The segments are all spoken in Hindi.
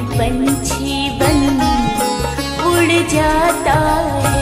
पंछी बन उड़ जाता है।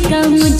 का मुझ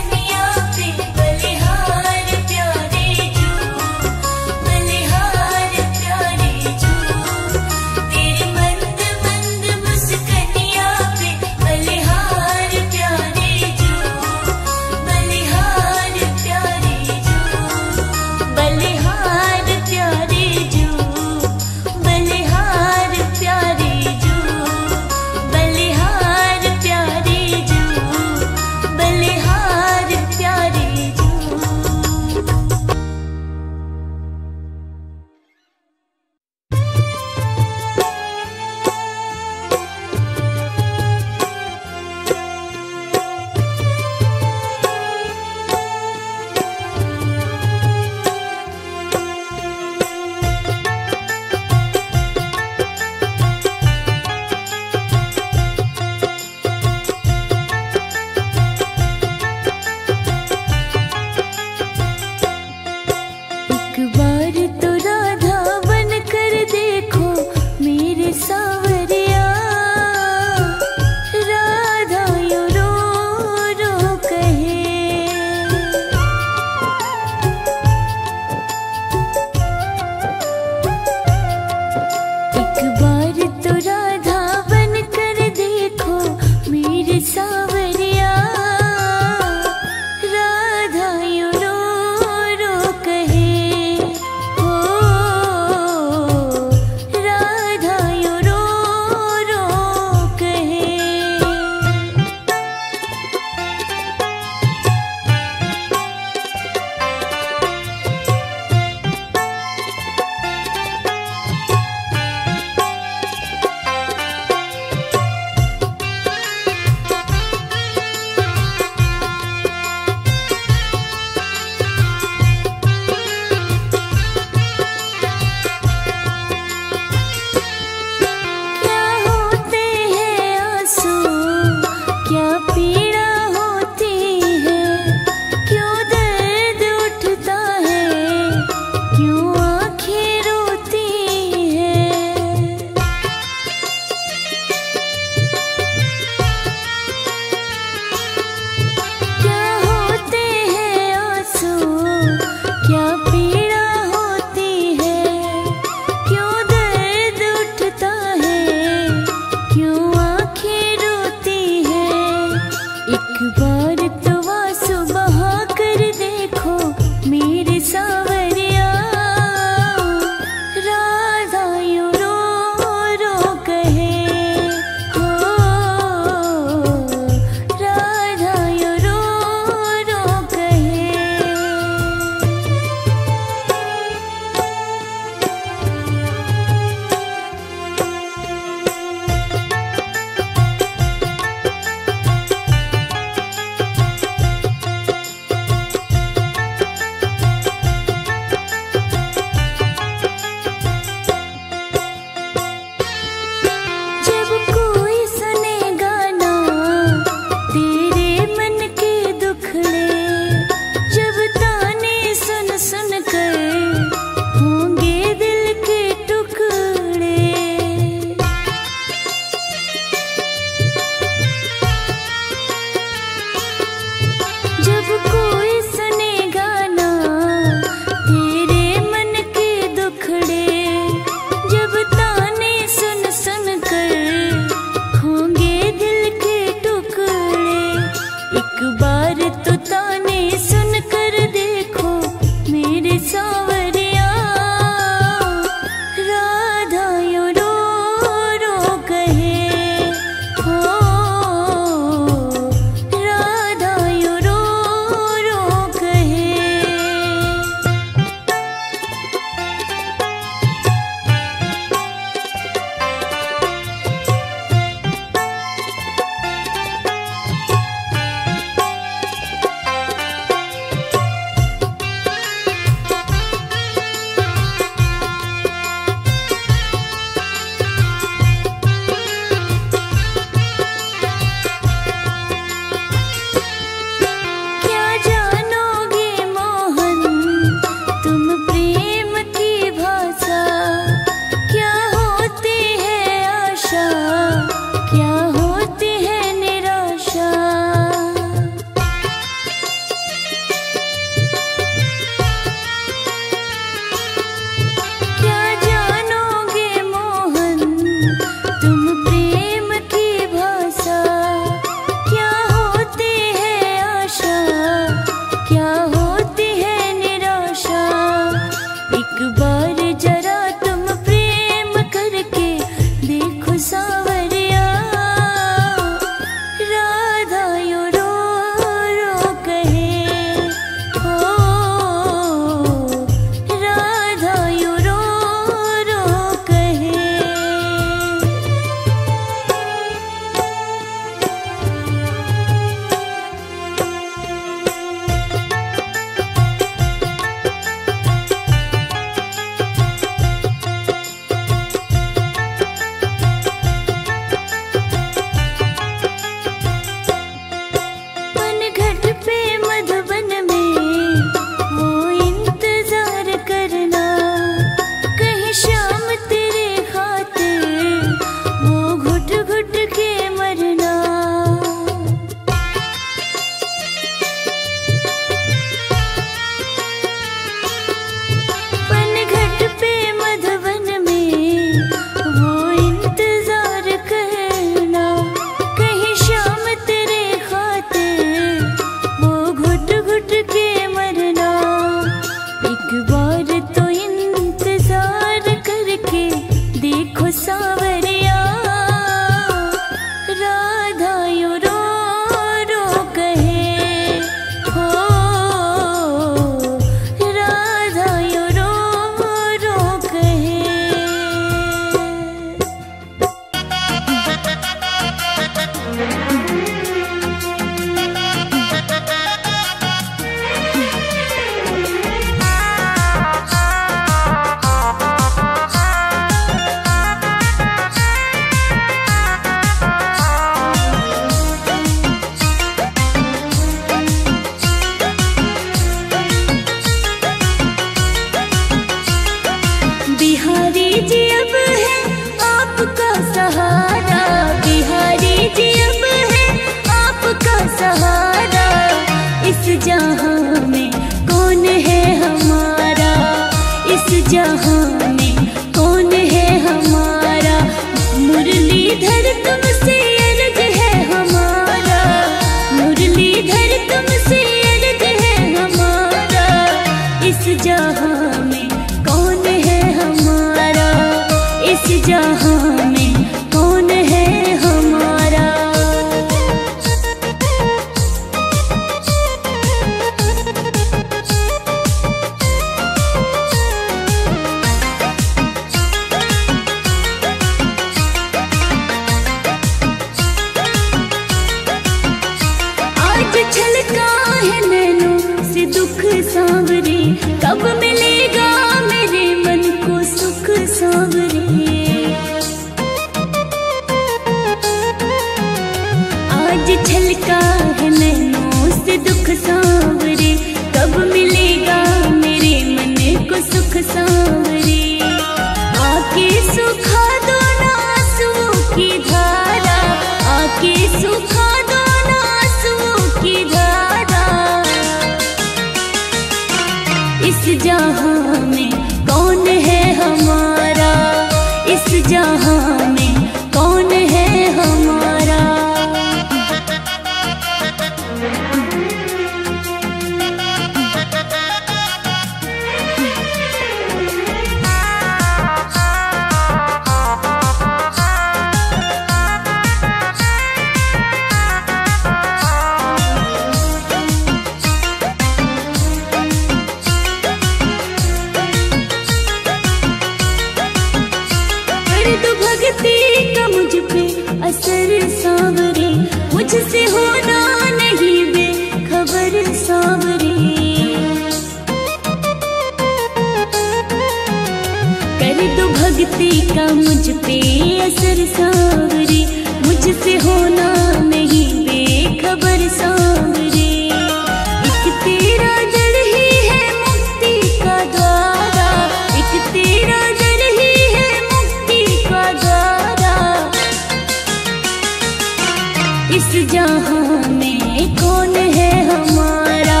इस जहाँ में कौन है हमारा?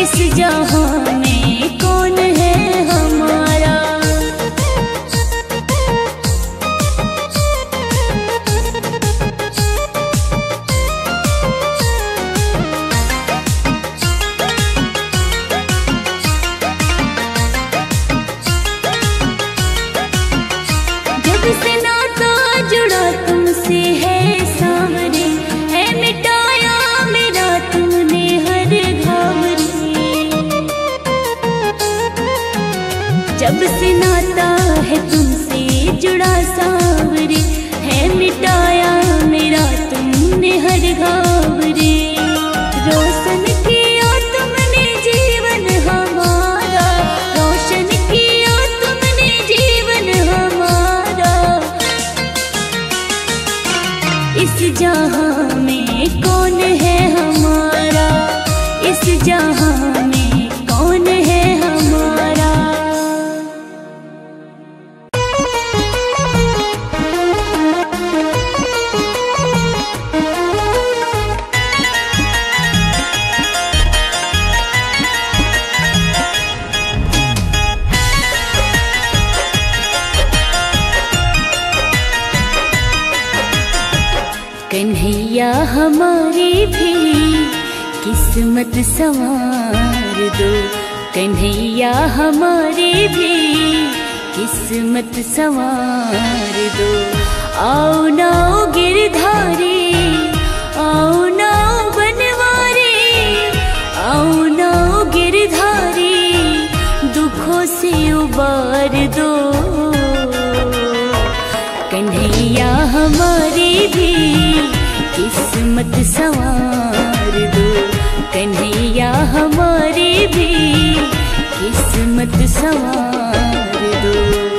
इस जहाँ में कौन है हमारा? मिटाया मेरा तुमने हर घाव रे। किस्मत संवार दो। आओ नाओ गिरधारी, आओ नाओ बनवारी, आओ नाओ गिरधारी, दुखों से उबार दो। कन्हैया हमारी भी किस्मत संवार दो। कन्हैया हमारी भी किस्मत संवार do